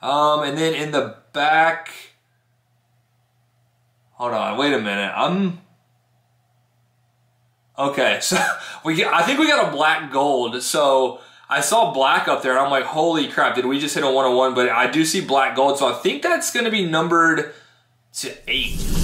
Um, and then in the back, hold on, wait a minute. I'm okay. So we, I think we got a black gold. So I saw black up there, and I'm like, holy crap! Did we just hit a 101? But I do see black gold, so I think that's going to be numbered to eight.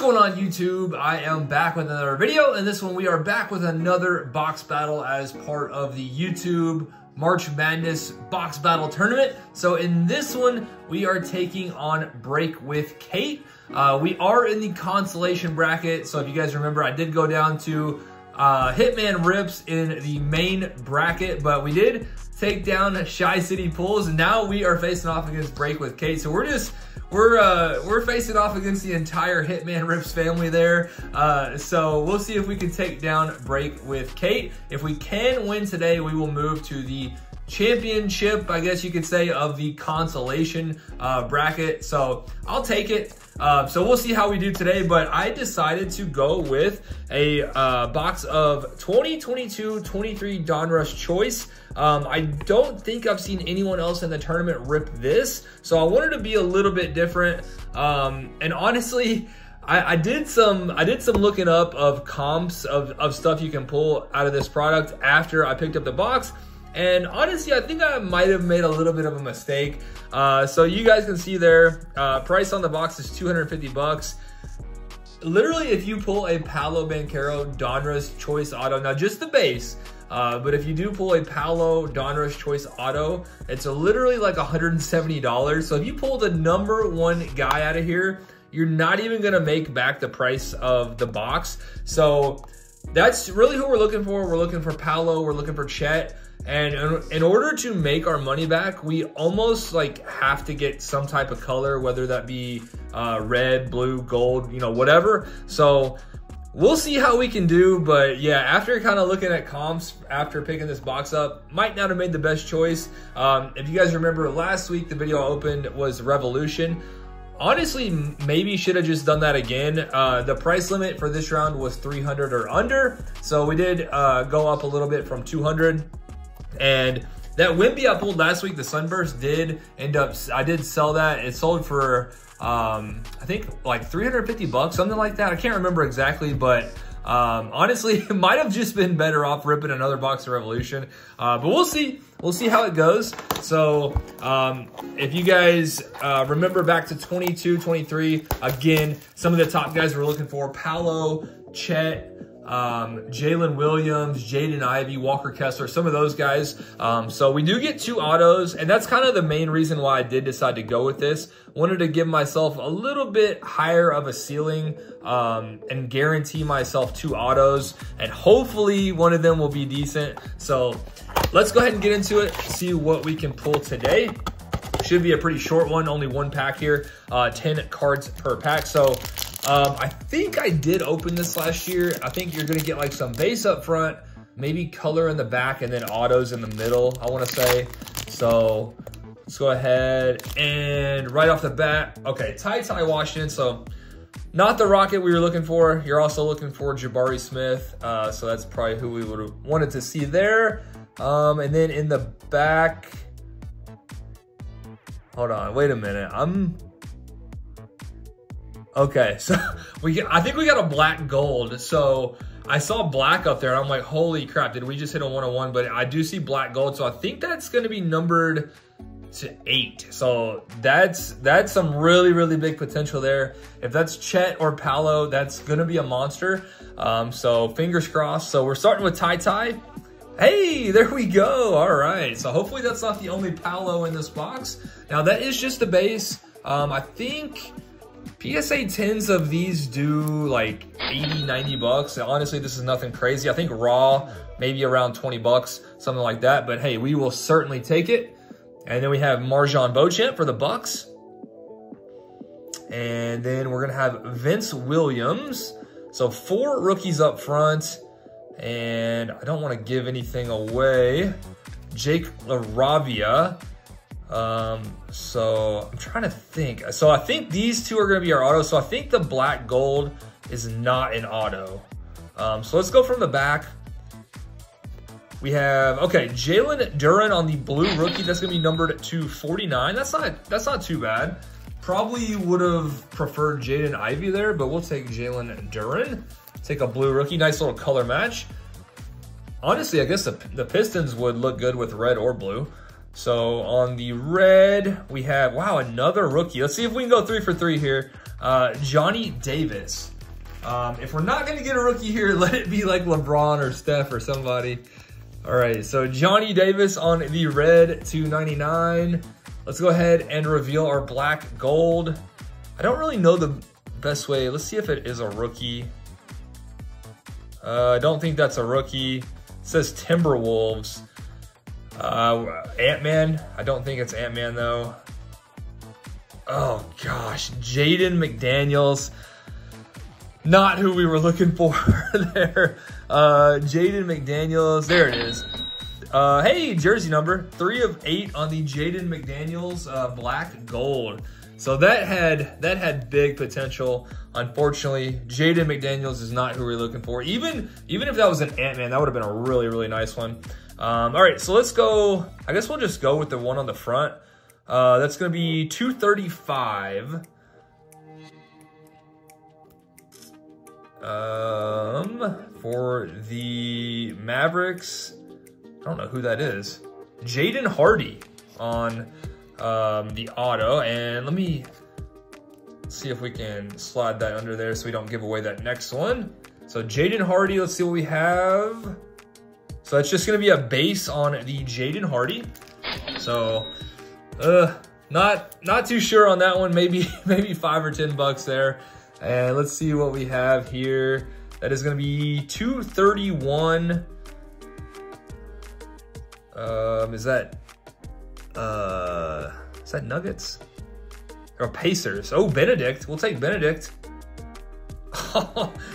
Going on YouTube? I am back with another video and this one we are back with another box battle as part of the YouTube March Madness box battle tournament. So in this one, we are taking on Break with Kate. Uh, we are in the consolation bracket. So if you guys remember, I did go down to uh, Hitman Rips in the main bracket, but we did take down Shy City Pools. And now we are facing off against Break with Kate. So we're just we're uh, we're facing off against the entire Hitman Rips family there. Uh, so we'll see if we can take down Break with Kate. If we can win today, we will move to the championship, I guess you could say, of the consolation uh, bracket. So I'll take it. Uh, so we'll see how we do today, but I decided to go with a uh, box of 2022-23 Donruss Choice. Um, I don't think I've seen anyone else in the tournament rip this, so I wanted to be a little bit different. Um, and honestly, I, I, did some I did some looking up of comps of, of stuff you can pull out of this product after I picked up the box. And honestly, I think I might have made a little bit of a mistake. Uh, so you guys can see there, uh, price on the box is 250 bucks. Literally, if you pull a Paolo Banchero Donruss Choice Auto, now just the base, uh, but if you do pull a Paolo Donruss Choice Auto, it's literally like $170. So if you pull the number one guy out of here, you're not even gonna make back the price of the box. So that's really who we're looking for. We're looking for Paolo, we're looking for Chet. And in order to make our money back, we almost like have to get some type of color, whether that be uh, red, blue, gold, you know, whatever. So we'll see how we can do. But yeah, after kind of looking at comps, after picking this box up, might not have made the best choice. Um, if you guys remember last week, the video I opened was Revolution. Honestly, maybe should have just done that again. Uh, the price limit for this round was 300 or under. So we did uh, go up a little bit from 200 and that Wemby I pulled last week, the Sunburst did end up, I did sell that. It sold for, um, I think like 350 bucks, something like that. I can't remember exactly, but um, honestly, it might have just been better off ripping another box of Revolution. Uh, but we'll see. We'll see how it goes. So um, if you guys uh, remember back to 22, 23, again, some of the top guys we're looking for, Paolo, Chet, um, Jalen Williams, Jaden Ivey, Walker Kessler, some of those guys. Um, so we do get two autos, and that's kind of the main reason why I did decide to go with this. Wanted to give myself a little bit higher of a ceiling um, and guarantee myself two autos, and hopefully one of them will be decent. So let's go ahead and get into it, see what we can pull today. Should be a pretty short one, only one pack here, uh, 10 cards per pack. So um, I think I did open this last year. I think you're gonna get like some base up front, maybe color in the back, and then autos in the middle, I wanna say. So let's go ahead and right off the bat, okay, Ty Ty Washington. So not the rocket we were looking for. You're also looking for Jabari Smith. Uh, so that's probably who we would have wanted to see there. Um, and then in the back, hold on, wait a minute. I'm Okay, so we I think we got a black gold. So I saw black up there. and I'm like, holy crap, did we just hit a 101? But I do see black gold. So I think that's going to be numbered to eight. So that's that's some really, really big potential there. If that's Chet or Paolo, that's going to be a monster. Um, so fingers crossed. So we're starting with Ty Ty. Hey, there we go. All right. So hopefully that's not the only Paolo in this box. Now that is just the base. Um, I think PSA 10s of these do like 80, 90 bucks. honestly, this is nothing crazy. I think raw, maybe around 20 bucks, something like that. But hey, we will certainly take it. And then we have MarJon Beauchamp for the Bucks. And then we're going to have Vince Williams. So four rookies up front. And I don't want to give anything away. Jake LaRavia. Um, so I'm trying to think. So I think these two are going to be our autos. So I think the black gold is not an auto. Um, so let's go from the back. We have, okay, Jalen Duren on the blue rookie. That's to be numbered to 49. That's not, that's not too bad. Probably would have preferred Jaden Ivey there, but we'll take Jalen Duren. Take a blue rookie. Nice little color match. Honestly, I guess the, the Pistons would look good with red or blue. So on the red, we have, wow, another rookie. Let's see if we can go three for three here. Uh, Johnny Davis. Um, if we're not going to get a rookie here, let it be like LeBron or Steph or somebody. All right, so Johnny Davis on the red 299. Let's go ahead and reveal our black gold. I don't really know the best way. Let's see if it is a rookie. Uh, I don't think that's a rookie. It says Timberwolves. Uh, Ant-Man. I don't think it's Ant-Man though. Oh gosh, Jaden McDaniels. Not who we were looking for there. Uh, Jaden McDaniels. There it is. Uh, hey, jersey number three of eight on the Jaden McDaniels uh, black gold. So that had that had big potential. Unfortunately, Jaden McDaniels is not who we're looking for. Even even if that was an Ant Man, that would have been a really really nice one. Um, all right, so let's go. I guess we'll just go with the one on the front. Uh, that's going to be 235. Um, for the Mavericks, I don't know who that is. Jaden Hardy on um, the auto. And let me see if we can slide that under there so we don't give away that next one. So Jaden Hardy, let's see what we have. So that's just gonna be a base on the Jaden Hardy. So, uh, not not too sure on that one. Maybe maybe five or ten bucks there. And let's see what we have here. That is gonna be 231. Um, is that, uh, is that Nuggets? Or Pacers? Oh, Bennedict. We'll take Bennedict.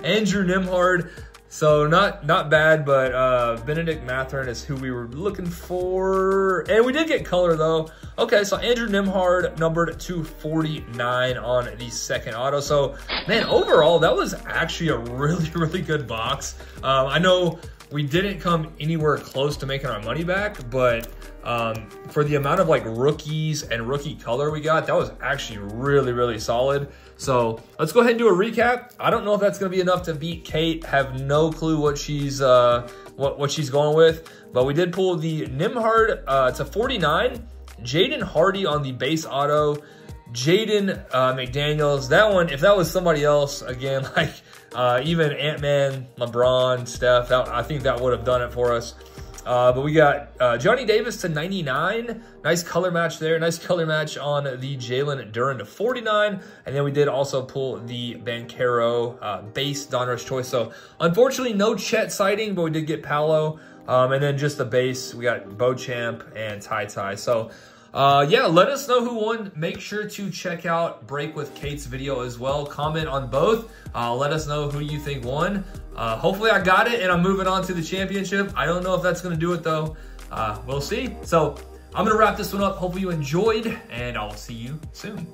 Andrew Nembhard. So not not bad, but uh, Bennedict Mathurin is who we were looking for. And we did get color though. Okay, so Andrew Nembhard numbered 249 on the second auto. So man, overall, that was actually a really, really good box. Um, I know we didn't come anywhere close to making our money back, but um, for the amount of like rookies and rookie color we got, that was actually really, really solid. So let's go ahead and do a recap. I don't know if that's going to be enough to beat Kate. Have no clue what she's uh, what what she's going with, but we did pull the Nembhard uh, to 49. Jaden Hardy on the base auto. Jaden uh, McDaniels. That one, if that was somebody else, again, like uh, even Ant-Man, LeBron, Steph, that, I think that would have done it for us. Uh, but we got uh, Johnny Davis to 99. Nice color match there. Nice color match on the Jalen Duren to 49. And then we did also pull the Banchero uh, base Donruss choice. So unfortunately, no Chet sighting, but we did get Paolo. Um, and then just the base, we got Beauchamp and Ty Ty. So uh, yeah, let us know who won. Make sure to check out Break with Kate's video as well. Comment on both. Uh, let us know who you think won. Uh, hopefully I got it and I'm moving on to the championship. I don't know if that's going to do it though. Uh, we'll see. So I'm going to wrap this one up. Hopefully you enjoyed and I'll see you soon.